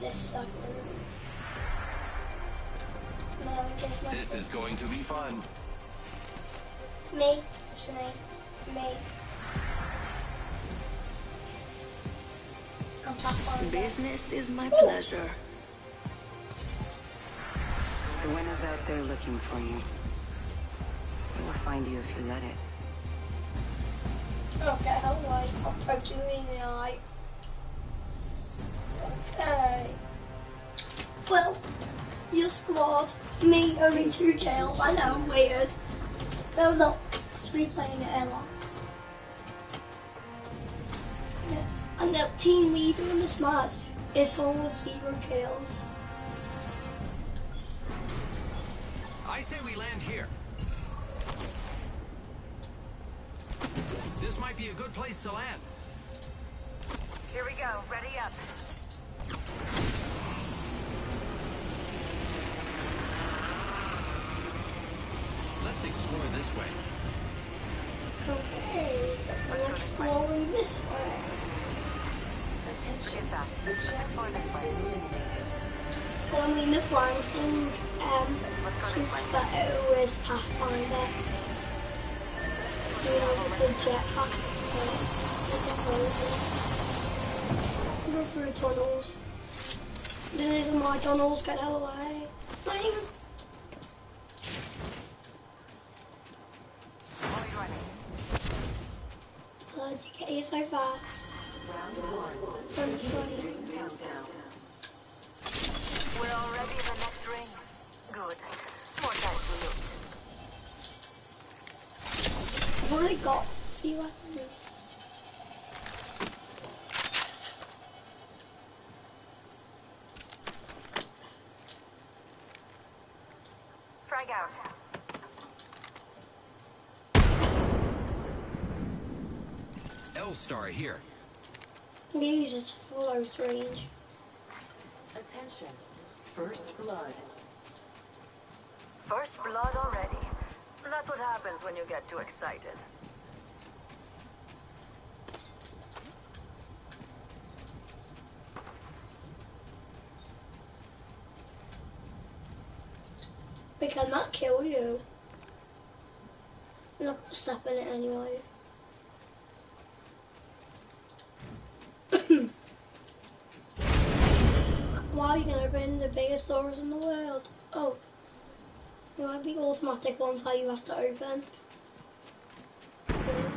this second. No, I'm getting my This is going to be fun. Me, it's me, me. Business is my pleasure. The winner's out there looking for you. It will find you if you let it. Okay, alright, I'll poke you in the eye. Okay. Well, your squad, me, only two kills. I know, weird. No, not three playing it a lot. Yeah, And the team leader in this match is almost zero kills. I say we land here. This might be a good place to land. Here we go. Ready up. Let's explore this way. Okay, I'm exploring this way. Forget that. Let's explore this way. But I mean, the flying thing um, suits better with Pathfinder. You know, just a jetpack, so it's amazing. Go through tunnels. These are my tunnels, get out of the way. Fine. Always running. Bloody get here so fast. Run this way. We're already in the next ring. Good. More time to loot. I've already got a few weapons. Here. These is full of range. Attention. First blood. First blood already. That's what happens when you get too excited. We cannot kill you. You're not gonna step in it anyway. Why are you gonna open the biggest doors in the world? Oh. You might be automatic ones how you have to open. Weird.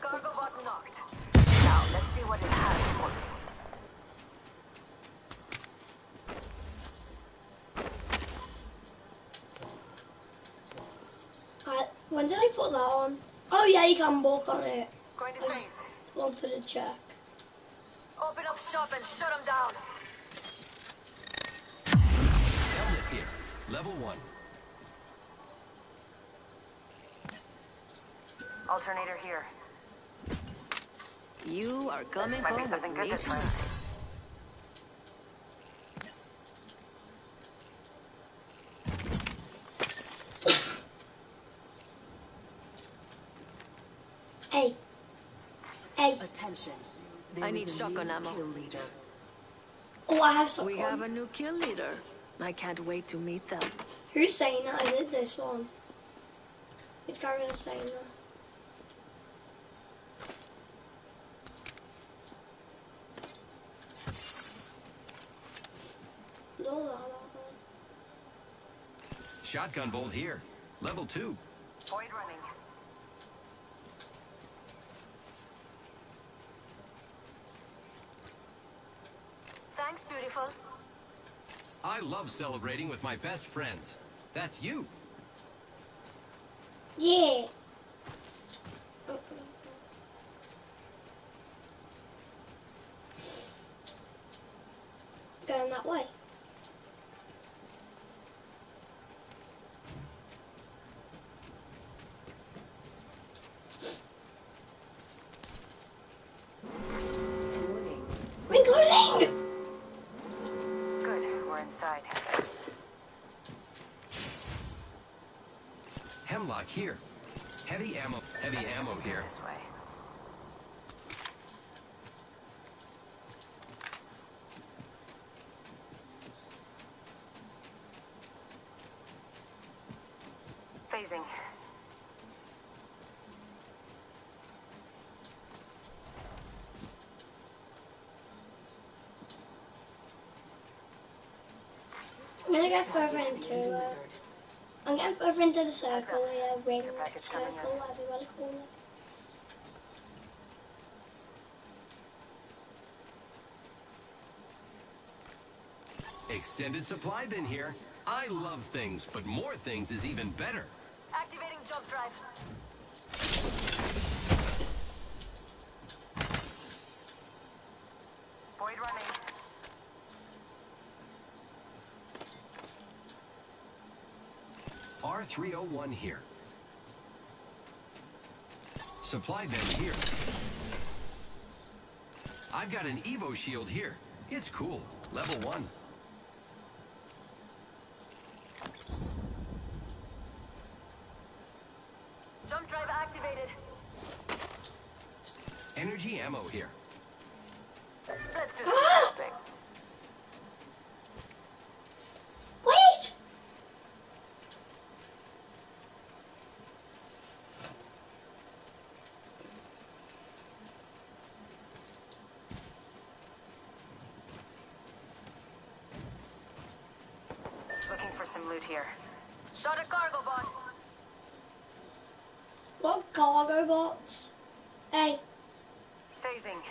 Cargo bot knocked. Now, let's see what it has for. I, when did I put that on? Oh yeah, you can walk on it. Going to I just wanted to check. Open up shop and shut them down. Level one. Alternator here. You are coming home with me tonight. Hey. Hey. Attention. There I need shotgun ammo. Oh, I have shotgun. We have a new kill leader. I can't wait to meet them. Who's saying that? Is it this one? It's Gary saying that. No, no, no, no. Shotgun bolt here. Level two. Void running. Thanks, beautiful. I love celebrating with my best friends. That's you. Yeah. Going that way. Hemlock here. Heavy ammo. Heavy ammo here. Phasing. I'm gonna get further into it. I'm getting further into the circle here, ring, Your package circle, in. whatever you want to call it. Extended supply bin here. I love things, but more things is even better. Activating jump drive. Void running. R301 here. Supply bin here. I've got an Evo shield here. It's cool. Level one. Jump drive activated. Energy ammo here. Looking for some loot here. Shot a cargo bot. What cargo box? Hey, Phasing.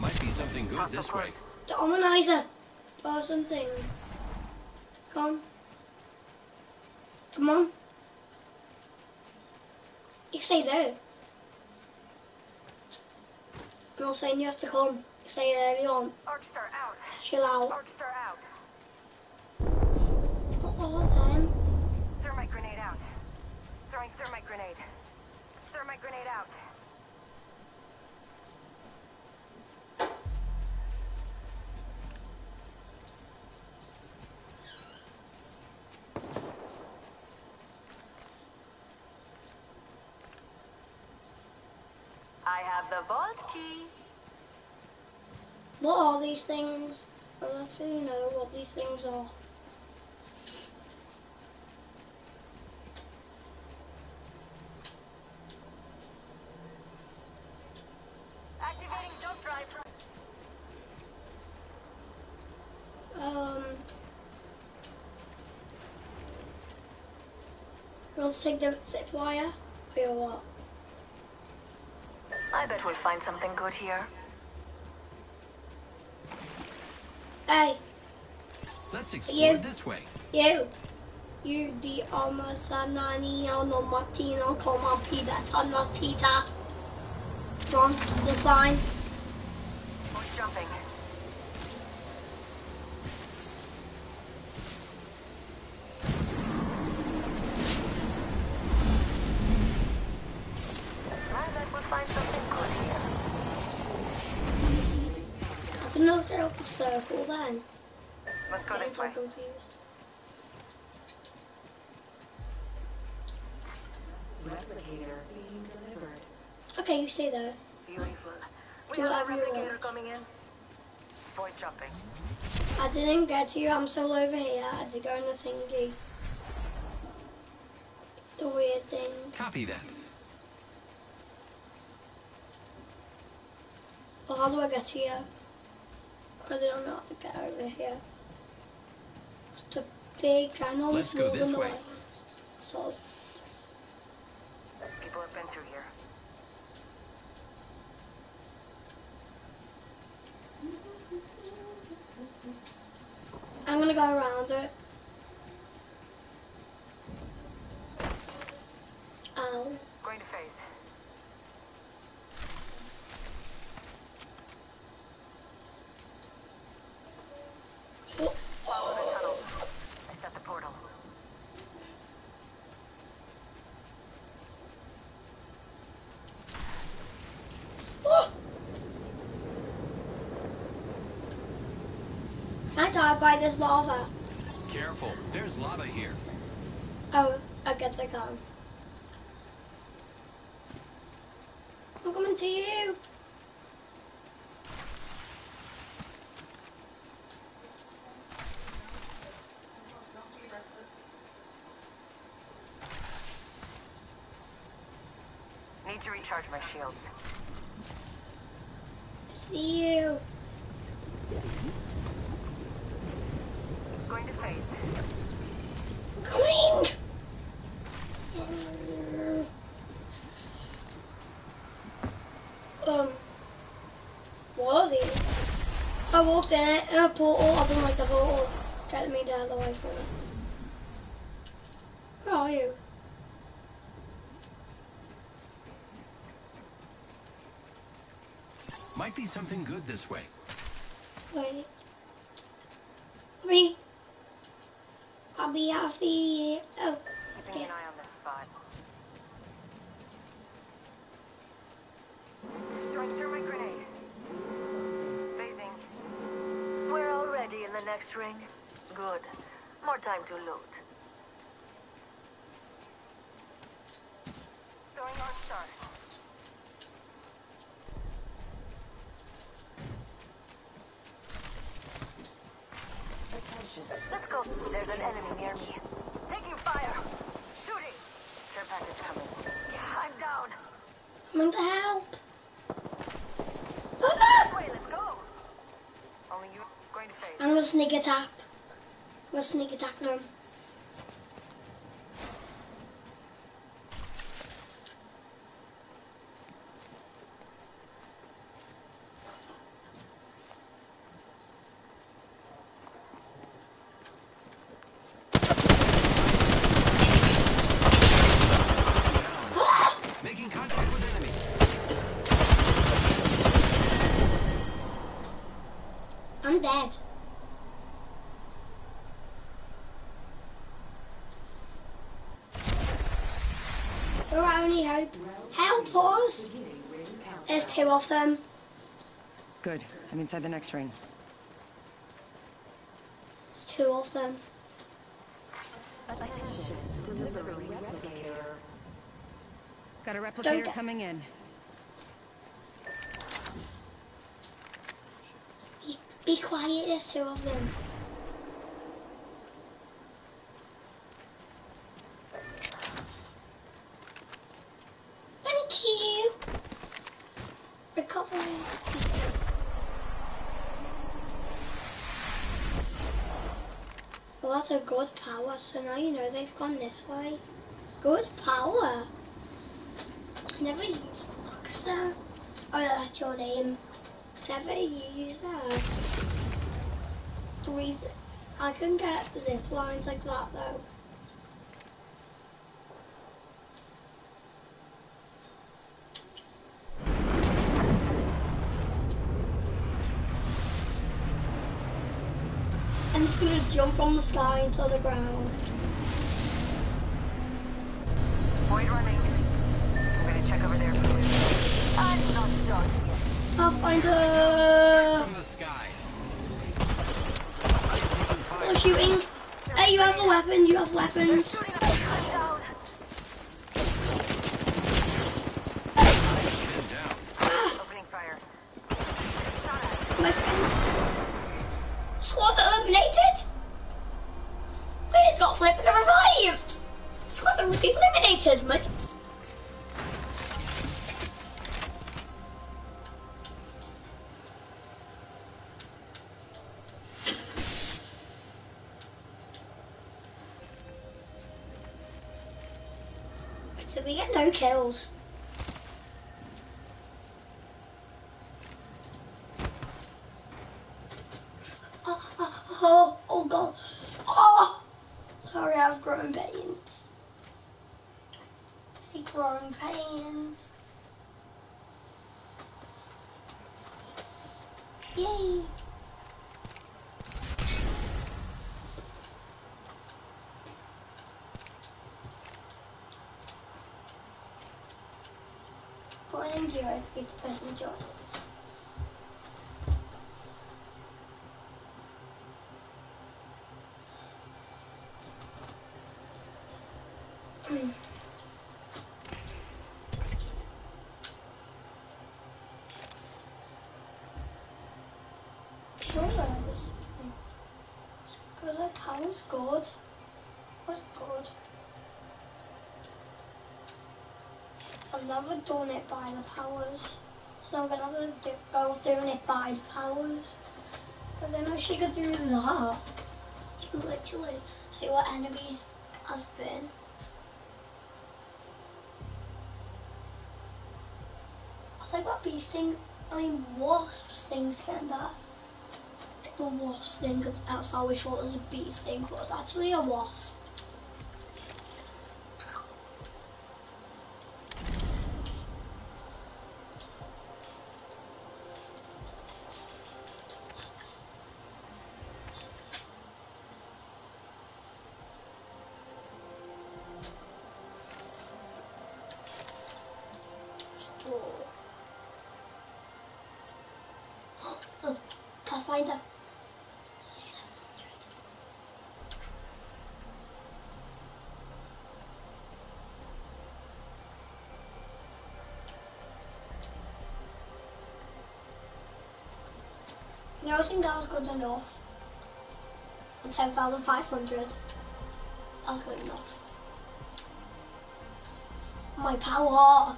Might be something good Hostile this way. the Omanizer. Or something. Come. Come on. You say there. I'm not saying you have to come. You say there if you want. Out. Just chill out. Arcstar out. Oh, then. Thermite grenade out. Throwing thermite grenade. Thermite grenade out. I have the vault key. What are these things? I'll actually know what these things are. Activating jump drive. Um. You want to take the zip wire? Or what? I bet we'll find something good here. Hey, Let's explore You. this way. you. You the di omasananino no martino como pida tonatita. From the line. Here. I don't know if they're up the circle then. Let's go Getting this so way. confused. Replicator being delivered. Okay, you say that. Beautiful. We Do have a whatever you replicator want. coming in. Void jumping. I didn't get to you. I'm still over here. I had to go in the thingy. The weird thing. Copy that. So how do I get to you? I don't know how to get over here. It's a big, I know Let's go this way. way. So, People have been through here. I'm gonna go around it. Ow. Going to phase. Oh, Follow the tunnel. I set the portal. oh. Can I die by this lava? Careful. There's lava here. Oh, I guess I can. I'm coming to you. Need to recharge my shields. See you. Going to phase. Coming. Um, what are these? I walked in it in a portal. I don't like the portal. Get me down the way from it. Where are you? Might be something good this way. Wait. Me. I'll be happy. Oh, Keeping an eye on this spot. Throwing thermite grenade. Phasing. We're already in the next ring. Good. More time to loot. Throwing North Star. Attention. Let's go. There's an enemy near me. Taking fire. Shooting. Care package coming. Yeah, I'm down. coming to help. Ah! Wait, let's go. Only you. Going to phase. I'm gonna sneak attack. I'm gonna sneak attack them. Making contact with enemy. I'm dead. There are only hope. Help us! Beginning ring count. There's two of them. Good. I'm inside the next ring. There's two of them. Attention. Delivering replicator. Got a Don't replicator coming in. Be, be quiet, there's two of them. Thank you. Well, that's a good power, so now you know they've gone this way. Good power. Never used Luxa. Oh, that's your name. Never use that. The I can get zip lines like that though. And it's gonna jump from the sky into the ground. Void running. I'm gonna check over there. I'm not done yet. Pathfinder! From the sky. Taking shooting. Hey, you have a weapon, you have weapons. Shooting up. I'm down. Ah, Opening fire. my friend. Squad eliminated. Wait, it's got flipped and revived. Squad eliminated, mate. So we get no kills. Oh, oh, oh, oh god. Oh! Sorry, I've grown pains. Big growing pains. Yay! Put in to give the person joy. Where is Because the cow's good. What's good? Done it by the powers. So I'm gonna have to go doing it by the powers. But then if she could do that, you can literally see what enemies has been. I think what bee sting, I mean wasp stings getting that. A wasp because that's how we thought it was a bee sting, but it's actually a wasp. 2700. You know, I think that was good enough. 10,500. That was good enough. My power.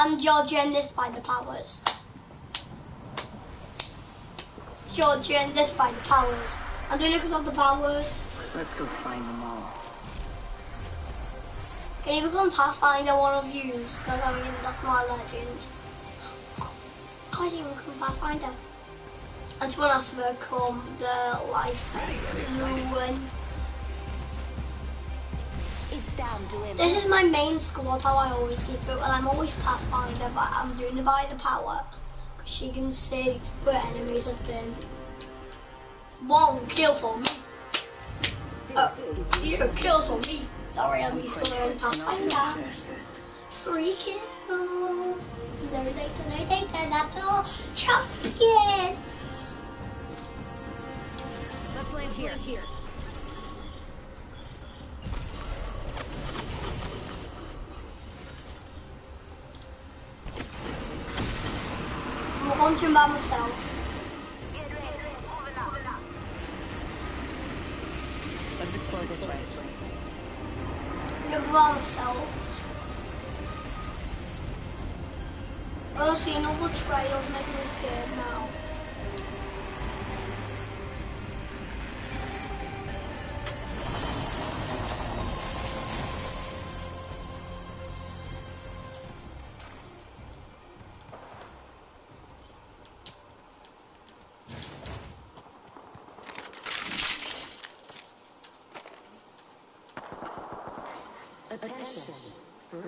I'm judging this by the powers. Judging this by the powers. I'm doing it because of the powers. Let's go find them all. Can you become Pathfinder one of yous? Because I mean, that's my legend. I didn't even become Pathfinder. I just want to become the life ruin. This is my main squad, how I always keep it. Well, I'm always Pathfinder, but I'm doing it by the power. Because she can see where enemies have been. One kill for me. Oh, zero kills for me. Sorry, I'm used to learning Pathfinder. Successes. Three kills. No data, no data, that's all. Champion! Let's land here. Here. I'm hunting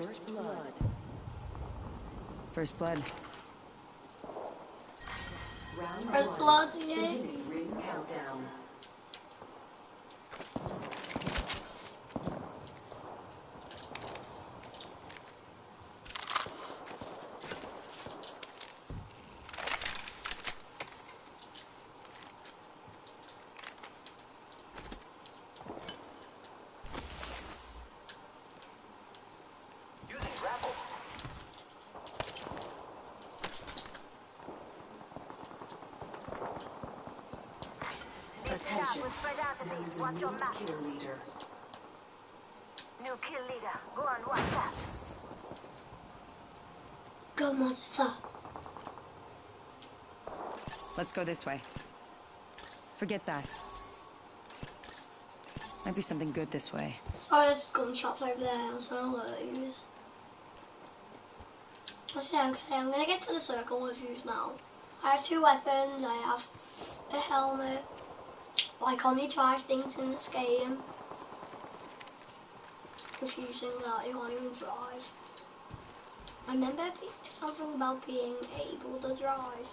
First blood. First blood. Round Press one. blood, yeah. Ring countdown. Using grapple. Lead it up. We'll spread out a There bit. is a Watch new your map. kill leader. New kill leader. Go on, watch that. Go, monster. Let's go this way. Forget that. Might be something good this way. Sorry, there's gunshots over there. I don't know what to use. Actually, okay, I'm gonna get to the circle with yous now. I have two weapons. I have a helmet. Like only five things in this game. Confusing that you can't even drive. I remember something about being able to drive.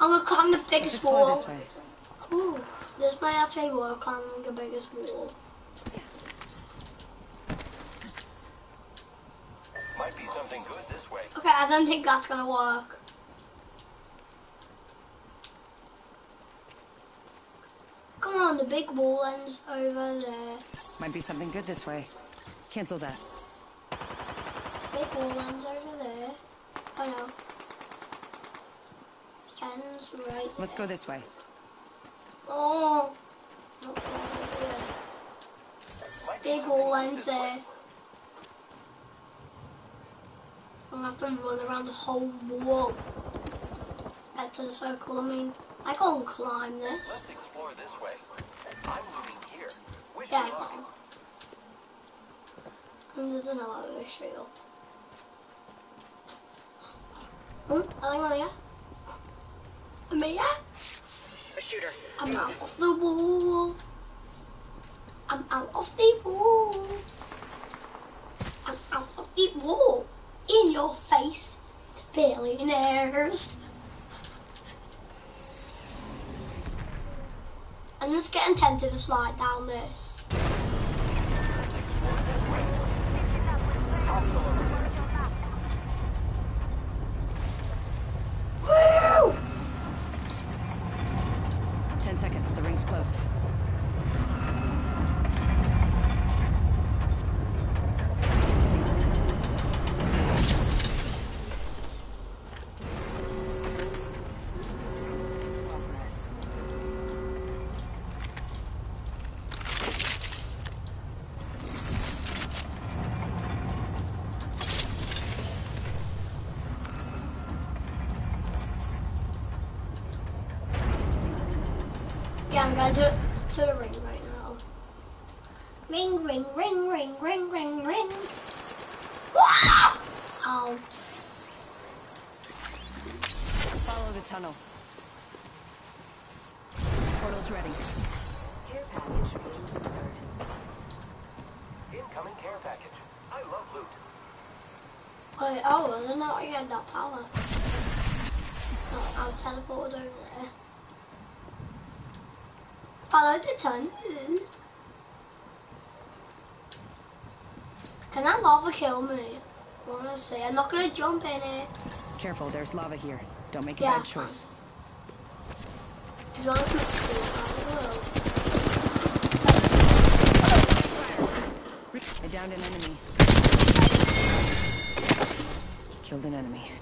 Oh, I'm gonna climb the biggest explore wall. this. Ooh, this might actually work on the biggest wall. Might be something good this way. Okay, I don't think that's gonna work. Come on, the big wall ends over there. Might be something good this way. Cancel that. Big wall ends over there. Oh no. Ends right. Let's go this way. Oh. Not good idea. Might be Big something wall ends there. I'm gonna have to run around the whole wall. to Get to the circle. I mean, I can't climb this. Let's explore this way. I'm moving here. Wish Yeah, I luck. there's another issue. Hmm? I think I'm here. I'm. A shooter. I'm out of the wall. I'm out of the wall. I'm out of the wall. In your face, billionaires. Just getting tempted to slide down this. I'm going to, to the ring right now. Ring, ring, ring, ring, ring, ring, ring. Wow! Ow. Follow the tunnel. Portal's ready. Care package being delivered. Incoming care package. I love loot. Wait, oh, I don't know how I get that power. Oh, I was teleported over there. Follow the tunnel. Can that lava kill me? Honestly, I'm not gonna jump in it. Careful, there's lava here. Don't make a Yeah. bad choice. If you want to commit suicide, I will. I downed an enemy. Killed an enemy.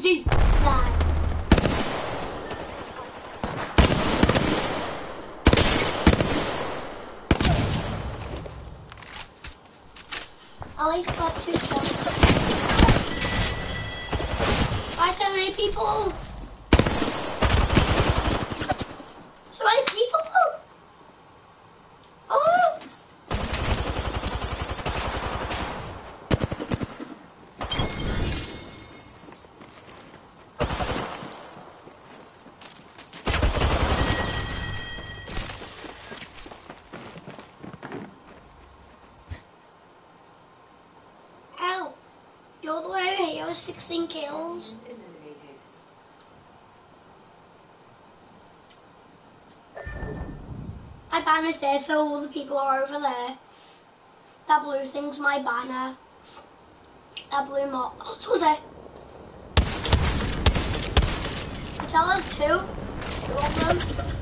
is he? Oh, he's got two shots. Why so many people? Over here with 16 kills. My banner's there, so all the people are over there. That blue thing's my banner. That blue mark. Oh, someone's there. Tell us two. Two of them.